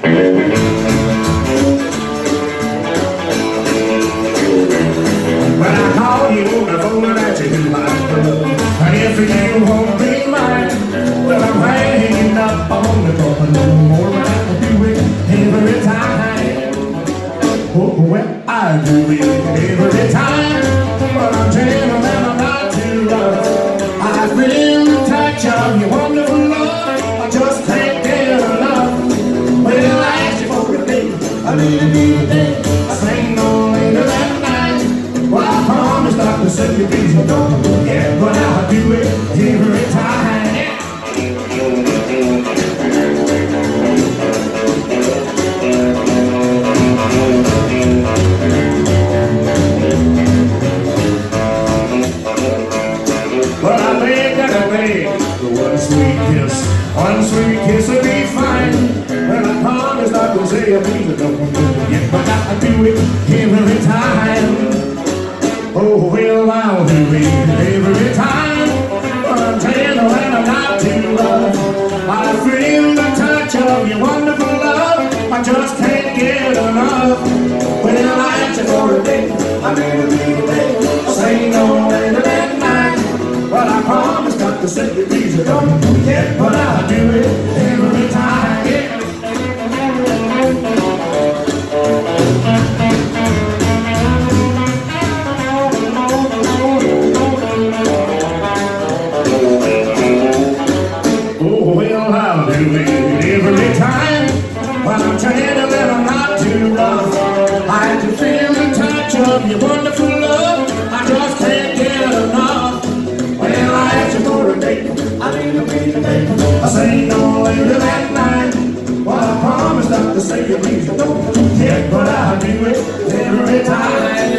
When I call you on the phone that you do like And if you won't be mine Well, I'm hanging up on the door No more I do it every time. Oh, well, I do it every time. But I'm telling I beg and I for one sweet kiss, one sweet kiss do it every time. Oh, well, I'll do it every time. But I'm telling when I'm not too rough. I feel the touch of your wonderful love. I just can't get enough. Well, I asked you for a date. I need a date. I'll say no later that night. Well, I promise not to say the reason. Don't forget, but I'll do it When I'm trying that I'm not too rough. I can feel the touch of your wonderful love. I just can't get enough. Well, I asked you for a date. I need a meet a date. I say no later that night. Well, I promise not to say your reason. Don't forget, but I'll do it every time.